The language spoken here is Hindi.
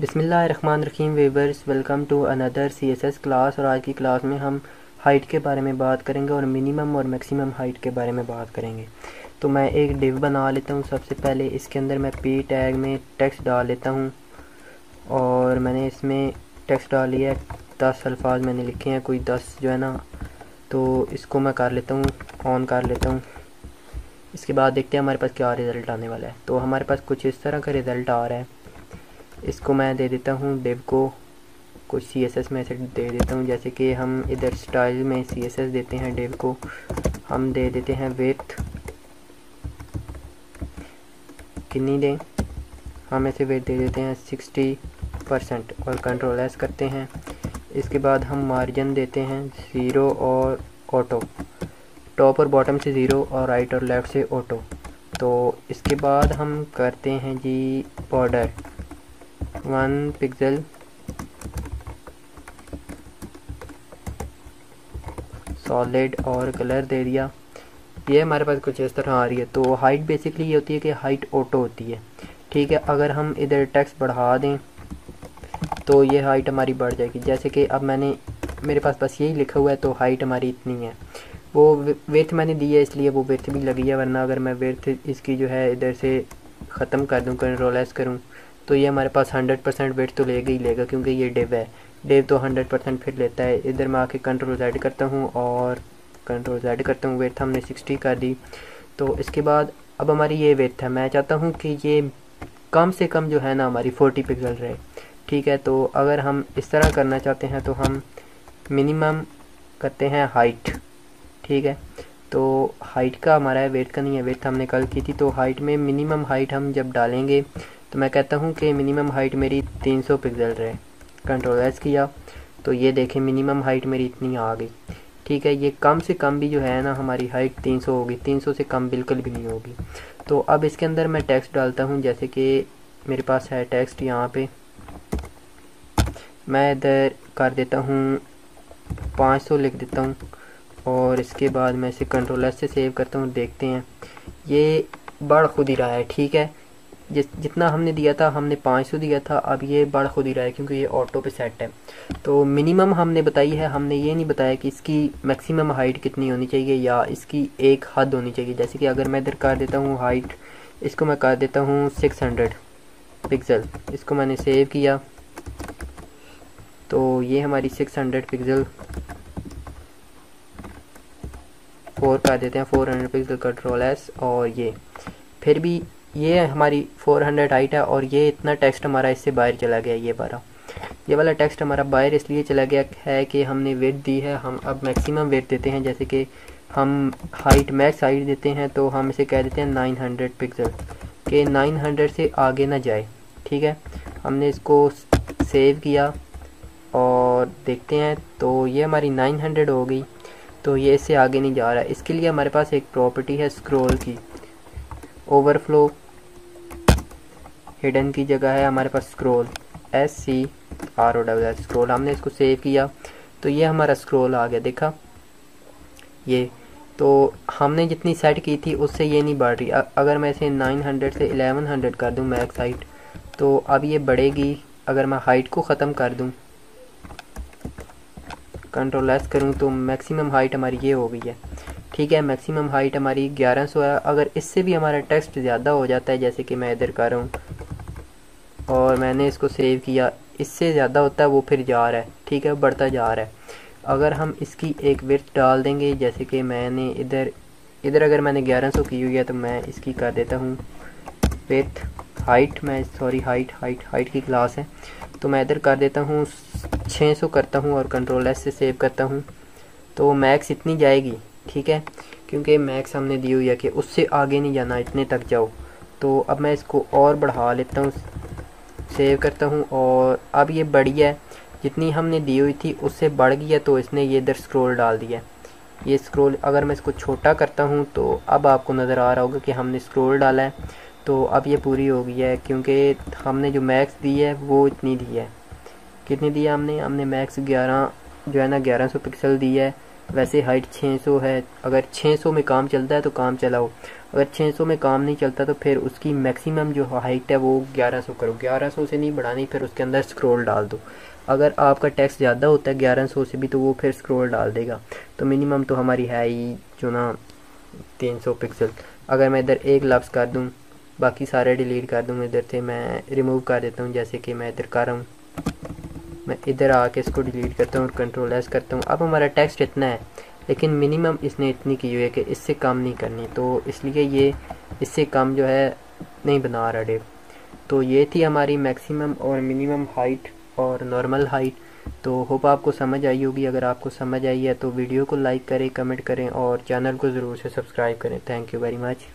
बिसमीम viewers, welcome to another CSS class. और आज की क्लास में हम हाइट के बारे में बात करेंगे और मिनिमम और मैक्सिमम हाइट के बारे में बात करेंगे। तो मैं एक डिव बना लेता हूँ। सबसे पहले इसके अंदर मैं पी टैग में टेक्स्ट डाल लेता हूँ। और मैंने इसमें टेक्स्ट डाल लिया है। दस अल्फाज मैंने लिखे हैं। कोई दस जो है ना तो इसको मैं कर लेता हूँ, ऑन कर लेता हूँ। इसके बाद देखते हैं हमारे पास क्या रिज़ल्ट आने वाला है। तो हमारे पास कुछ इस तरह का रिज़ल्ट आ रहा है। इसको मैं दे देता हूँ डिव को कुछ सी एस एस में ऐसे दे देता हूँ। जैसे कि हम इधर स्टाइल में सी एस एस देते हैं डिव को, हम दे देते हैं वेथ कितनी दें? हम ऐसे वेट दे देते हैं सिक्सटी परसेंट और कंट्रोल एस करते हैं। इसके बाद हम मार्जिन देते हैं ज़ीरो और ऑटो टॉप और बॉटम से ज़ीरो और राइट और लेफ़्ट से ऑटो तो इसके बाद हम करते हैं जी बॉर्डर वन पिक्सल सॉलिड और कलर दे दिया। ये हमारे पास कुछ इस तरह आ रही है। तो हाइट बेसिकली ये होती है कि हाइट ऑटो होती है। ठीक है, अगर हम इधर टैक्स बढ़ा दें तो ये हाइट हमारी बढ़ जाएगी। जैसे कि अब मैंने, मेरे पास बस यही लिखा हुआ है तो हाइट हमारी इतनी है। वो वेथ मैंने दी है, इसलिए वो वेथ भी लगी है, वरना अगर मैं वेथ इसकी जो है इधर से ख़त्म कर दूँ कंट्रोल एस करूँ तो ये हमारे पास हंड्रेड परसेंट वेट तो लेगा ही लेगा, क्योंकि ये डिव है। डिव तो हंड्रेड परसेंट फिर लेता है। इधर मैं आके कंट्रोल ऐड करता हूँ और कंट्रोल ऐड करता हूँ। वेट हमने सिक्सटी कर दी। तो इसके बाद अब हमारी ये वेट है। मैं चाहता हूँ कि ये कम से कम जो है ना हमारी फोर्टी पिक्सल रहे। ठीक है तो अगर हम इस तरह करना चाहते हैं तो हम मिनिमम करते हैं हाइट ठीक है तो हाइट का हमारा है वेट का नहीं है। वेट हमने कल की थी। तो हाइट में मिनिमम हाइट हम जब डालेंगे तो मैं कहता हूँ कि मिनिमम हाइट मेरी 300 पिक्सल रहे। कंट्रोल एस किया तो ये देखें मिनिमम हाइट मेरी इतनी आ गई। ठीक है, ये कम से कम भी जो है ना, हमारी हाइट 300 होगी 300 से कम बिल्कुल भी नहीं होगी। तो अब इसके अंदर मैं टेक्स्ट डालता हूँ, जैसे कि मेरे पास है टेक्स्ट यहाँ पे। मैं इधर कर देता हूँ 500 लिख देता हूँ, और इसके बाद मैं इसे कंट्रोल एस से सेव करता हूँ, देखते हैं। ये बढ़ खुद ही रहा है, ठीक है? जिस जितना हमने दिया था, हमने 500 दिया था, अब ये बढ़ खुद ही रहा है, क्योंकि ये ऑटो पे सेट है। तो मिनिमम हमने बताई है, हमने ये नहीं बताया कि इसकी मैक्सिमम हाइट कितनी होनी चाहिए या इसकी एक हद होनी चाहिए। जैसे कि अगर मैं इधर कर देता हूँ हाइट इसको मैं कर देता हूँ 600 पिक्सल इसको मैंने सेव किया। तो ये हमारी 600 पिक्सल फोर कर देते हैं 400 पिक्सल कंट्रोल एस और ये। फिर भी ये हमारी 400 हाइट है और ये इतना टेक्स्ट हमारा इससे बाहर चला गया, ये वाला। ये वाला टेक्स्ट हमारा बाहर इसलिए चला गया है कि हमने वेट दी है, हम अब मैक्सिमम वेट देते हैं, जैसे कि हम हाइट मैक्स हाइट देते हैं तो हम इसे कह देते हैं 900 पिक्सल के 900 से आगे ना जाए, ठीक है? हमने इसको सेव किया और देखते हैं तो ये हमारी 900 हो गई तो ये इससे आगे नहीं जा रहा। है इसके लिए हमारे पास एक प्रॉपर्टी है स्क्रोल की ओवरफ्लो हिडन की जगह है, हमारे पास scroll S C R O double scroll हमने इसको सेव किया। तो ये हमारा स्क्रोल आ गया, देखा? ये तो हमने जितनी सेट की थी, उससे ये नहीं बढ़ रही। अगर मैं इसे 900 से 1100 कर दूँ मैक्स हाइट तो अब ये बढ़ेगी। अगर मैं हाइट को ख़त्म कर दूँ कंट्रोल एस करूँ तो मैक्सिमम हाइट हमारी ये हो गई है। ठीक है मैक्सिमम हाइट हमारी 1100 है। अगर इससे भी हमारा टेक्स्ट ज़्यादा हो जाता है, जैसे कि मैं इधर कर रहा हूँ और मैंने इसको सेव किया। इससे ज़्यादा होता है, वो फिर जा रहा है, ठीक है, बढ़ता जा रहा है। अगर हम इसकी एक विर्थ डाल देंगे, जैसे कि मैंने इधर इधर अगर मैंने 1100 की हुई है तो मैं इसकी कर देता हूँ विथ हाइट मैं सॉरी हाइट हाइट हाइट की क्लास है। तो मैं इधर कर देता हूँ 600 करता हूँ और कंट्रोल एस से सेव करता हूँ। तो मैक्स इतनी जाएगी, ठीक है? क्योंकि मैक्स हमने दी हुई है कि उससे आगे नहीं जाना, इतने तक जाओ। तो अब मैं इसको और बढ़ा लेता हूँ सेव करता हूँ और अब ये बढ़ी है। जितनी हमने दी हुई थी, उससे बढ़ गया तो इसने ये इधर स्क्रोल डाल दिया। ये स्क्रोल अगर मैं इसको छोटा करता हूँ तो अब आपको नज़र आ रहा होगा कि हमने स्क्रोल डाला है। तो अब ये पूरी हो गई है, क्योंकि हमने जो मैक्स दी है, वो इतनी दी है। कितनी दी है हमने? हमने मैक्स ग्यारह, जो है ना, ग्यारह सौ पिक्सल दी है। वैसे हाइट 600 है। अगर 600 में काम चलता है तो काम चलाओ। अगर 600 में काम नहीं चलता तो फिर उसकी मैक्सिमम जो हाइट है वो 1100 करो। 1100 से नहीं बढ़ानी, फिर उसके अंदर स्क्रोल डाल दो। अगर आपका टैक्स ज़्यादा होता है 1100 से भी तो वो फिर स्क्रोल डाल देगा। तो मिनिमम तो हमारी है ही जो ना 300 पिक्सल अगर मैं इधर एक लफ्ज़ कर दूँ, बाकी सारे डिलीट कर दूँ, इधर से मैं रिमूव कर देता हूँ, जैसे कि मैं इधर कर रहा हूँ। मैं इधर आके इसको डिलीट करता हूँ और कंट्रोल एस करता हूँ। अब हमारा टेक्स्ट इतना है, लेकिन मिनिमम इसने इतनी की हुई है कि इससे कम नहीं करनी। तो इसलिए ये, इससे कम जो है, नहीं बना रहा डेव तो ये थी हमारी मैक्सिमम और मिनिमम हाइट और नॉर्मल हाइट तो होप आपको समझ आई होगी। अगर आपको समझ आई है तो वीडियो को लाइक करें कमेंट करें और चैनल को ज़रूर से सब्सक्राइब करें। Thank you very much